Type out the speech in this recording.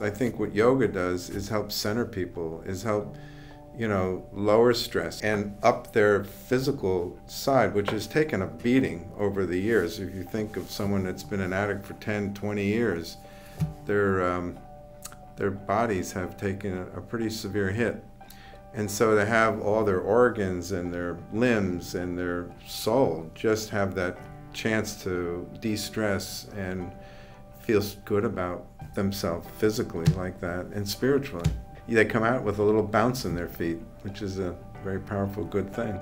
I think what yoga does is help center people, is help, you know, lower stress and up their physical side, which has taken a beating over the years. If you think of someone that's been an addict for 10, 20 years, their, um, their bodies have taken a, pretty severe hit. And so to have all their organs and their limbs and their soul just have that chance to de stress and feel good about themselves physically like that and spiritually. They come out with a little bounce in their feet, which is a very powerful, good thing.